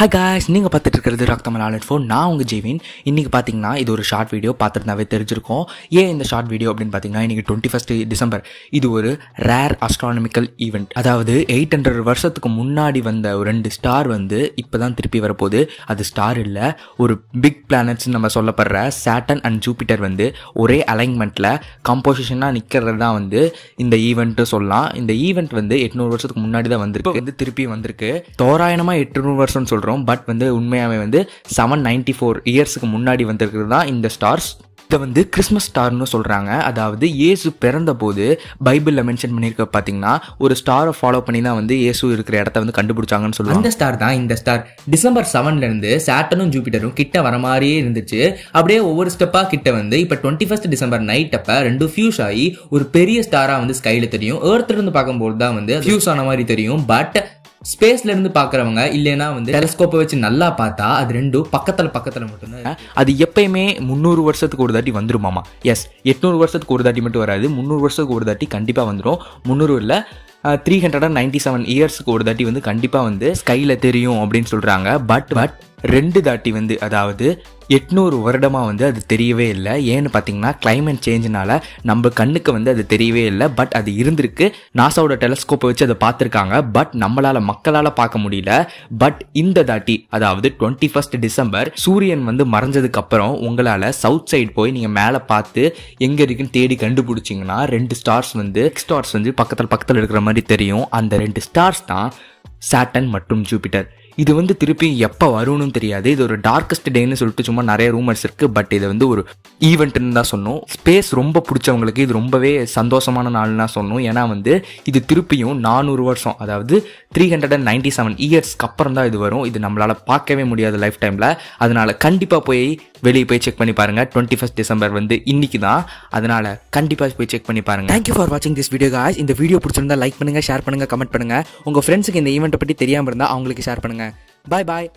Hi guys நீங்கள் பார்த்துட்டு இருக்கிறது ரக்தமல் ஆலட் ஃபோன் நான் உங்கள் ஜெவின் இன்றைக்கி பார்த்தீங்கன்னா இது ஒரு ஷார்ட் வீடியோ பார்த்துருந்தாவே தெரிஞ்சிருக்கோம். ஏன் இந்த ஷார்ட் வீடியோ அப்படின்னு பார்த்தீங்கன்னா இன்றைக்கி டுவெண்ட்டி ஃபஸ்ட் டிசம்பர் இது ஒரு ரேர் அஸ்ட்ரானமிக்கல் ஈவெண்ட் அதாவது எயிட் ஹண்ட்ரட் வருஷத்துக்கு முன்னாடி வந்த ஒரு ரெண்டு ஸ்டார் வந்து இப்போ தான் திருப்பி வரப்போகுது. அது ஸ்டார் இல்லை. ஒரு பிக் பிளானட்ஸ் நம்ம சொல்லப்படுற சேட்டன் அண்ட் ஜூபிட்டர் வந்து ஒரே அலைன்மெண்ட்டில் கம்போசிஷனாக நிற்கிறது தான் வந்து இந்த ஈவெண்ட்டு சொல்லலாம். இந்த ஈவெண்ட் வந்து எட்நூறு வருஷத்துக்கு முன்னாடி தான் வந்திருக்கு. வந்து திருப்பி வந்திருக்கு. தோராயமாக எட்நூறு வருஷம்னு சொல்கிறோம் பட் வந்து உண்மையாகவே வந்து செவன் நைன்டி ஃபோர் இயர்ஸுக்கு முன்னாடி வந்திருக்கிறது தான் இந்த ஸ்டார்ஸ் இதை வந்து கிறிஸ்மஸ் ஸ்டார்னு சொல்கிறாங்க அதாவது இயேசு பிறந்த போது பைபிளில் மென்ஷன் பண்ணியிருக்க பார்த்தீங்கன்னா ஒரு ஸ்டாரை ஃபாலோ பண்ணி தான் வந்து இயேசு இருக்கிற இடத்த வந்து கண்டுபிடிச்சாங்கன்னு சொல்லுவாங்க. அந்த ஸ்டார் தான் இந்த ஸ்டார் டிசம்பர் செவன்ல இருந்து சாட்டனும் ஜூபிட்டரும் கிட்ட வர மாதிரியே இருந்துச்சு. அப்படியே ஒவ்வொரு ஸ்டெப்பாக கிட்ட வந்து இப்போ டுவெண்ட்டி ஃபஸ்ட் டிசம்பர் நைட் அப்போ ரெண்டு ஃபியூஸ் ஆகி ஒரு பெரிய ஸ்டாராக வந்து ஸ்கைல தெரியும். ஏர்த்துலேருந்து பார்க்கும்போது தான் வந்து ஃபியூஸ் ஆன மாதிரி தெரியும். பட் ஸ்பேஸ்ல இருந்து பாக்குறவங்க இல்லைன்னா வந்து டெலஸ்கோப்பை வச்சு நல்லா பார்த்தா அது ரெண்டும் பக்கத்துல பக்கத்துல மட்டும்தான் அது எப்பயுமே முந்நூறு வருஷத்துக்கு ஒரு தாட்டி வந்துருமாமா? எஸ் எட்நூறு வருஷத்துக்கு ஒரு தாட்டி மட்டும் வராது. முந்நூறு வருஷத்துக்கு ஒரு தாட்டி கண்டிப்பாக வந்துடும் முந்நூறு இல்லை three hundred and ninety seven இயர்ஸ்க்கு ஒரு தாட்டி வந்து கண்டிப்பாக வந்து ஸ்கையில் தெரியும் அப்படின்னு சொல்கிறாங்க பட் பட் ரெண்டு தாட்டி வந்து அதாவது எட்நூறு வருடமாக வந்து அது தெரியவே இல்லை. ஏன்னு பார்த்தீங்கன்னா கிளைமேட் சேஞ்சினால நம்ம கண்ணுக்கு வந்து அது தெரியவே இல்லை. பட் அது இருந்திருக்கு. நாசாவோட டெலஸ்கோப்பை வச்சு அதை பார்த்துருக்காங்க. பட் நம்மளால் மக்களால் பார்க்க முடியல. பட் இந்த தாட்டி அதாவது டுவெண்ட்டி ஃபஸ்ட் டிசம்பர் சூரியன் வந்து மறைஞ்சதுக்கு அப்புறம் உங்களால் சவுத் சைடு போய் நீங்கள் மேலே பார்த்து எங்கே இருக்குன்னு தேடி கண்டுபிடிச்சிங்கன்னா ரெண்டு ஸ்டார்ஸ் வந்து ஸ்டார்ஸ் வந்து பக்கத்தில் பக்கத்தில் இருக்கிற மாதிரி தெரியும். அந்த ரெண்டு ஸ்டார்ஸ் தான் சாட்டன் மற்றும் ஜூபிட்டர் இது வந்து திருப்பி எப்போ வரும்னு தெரியாது. இது ஒரு டார்க்கஸ்ட் டேன்னு சொல்லிட்டு சும்மா நிறைய ரூமர்ஸ் இருக்குது பட் இது வந்து ஒரு ஈவெண்ட்டுன்னு தான் சொன்னோம். ஸ்பேஸ் ரொம்ப பிடிச்சவங்களுக்கு இது ரொம்பவே சந்தோஷமான நாள்னு தான் சொன்னோம். ஏன்னா வந்து இது திருப்பியும் நானூறு வருஷம் அதாவது three hundred and ninety seven இயர்ஸ்க்கு அப்புறம் தான் இது வரும். இது நம்மளால் பார்க்கவே முடியாது லைஃப் டைமில் அதனால் கண்டிப்பாக போய் வெளியே போய் செக் பண்ணி பாருங்கள் டுவெண்ட்டி ஃபஸ்ட் டிசம்பர் வந்து இன்னைக்கு தான். அதனால் கண்டிப்பாக போய் செக் பண்ணி பாருங்கள் தேங்க்யூ ஃபார் வாட்சிங் திஸ் வீடியோ காய்ஸ் இந்த வீடியோ பிடிச்சிருந்தா லைக் பண்ணுங்கள் ஷேர் பண்ணுங்கள் கமெண்ட் பண்ணுங்கள் உங்கள் ஃப்ரெண்ட்ஸுக்கு இந்த ஈவெண்ட்டை பற்றி தெரியாமல் இருந்தால் அவங்களுக்கு ஷேர் பண்ணுங்கள் பாய் பாய்